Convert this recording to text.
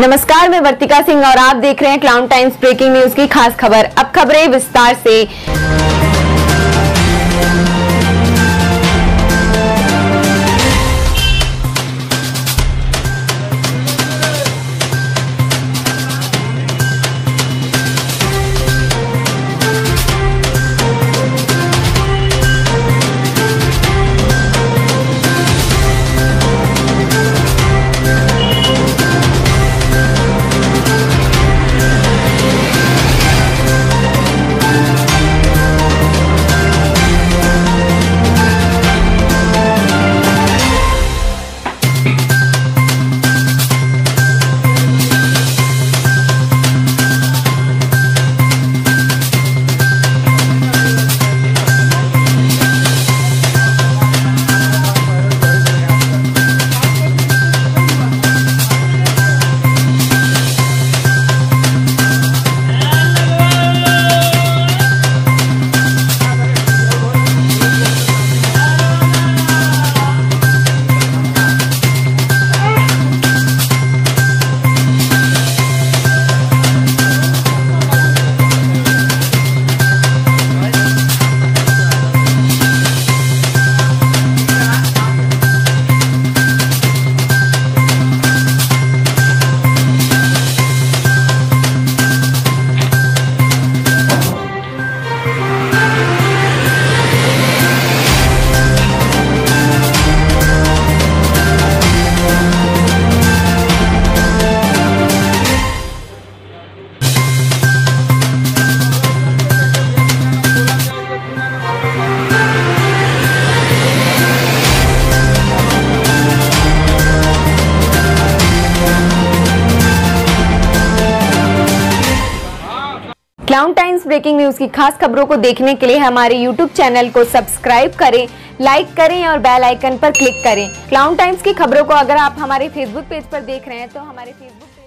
नमस्कार, मैं वर्तिका सिंह और आप देख रहे हैं क्लाउन टाइम्स ब्रेकिंग न्यूज़ की खास खबर। अब खबरें विस्तार से। क्लाउन टाइम्स ब्रेकिंग न्यूज़ की खास खबरों को देखने के लिए हमारे यूट्यूब चैनल को सब्सक्राइब करें, लाइक करें और बेल आइकन पर क्लिक करें। क्लाउन टाइम्स की खबरों को अगर आप हमारे फेसबुक पेज पर देख रहे हैं तो हमारे फेसबुक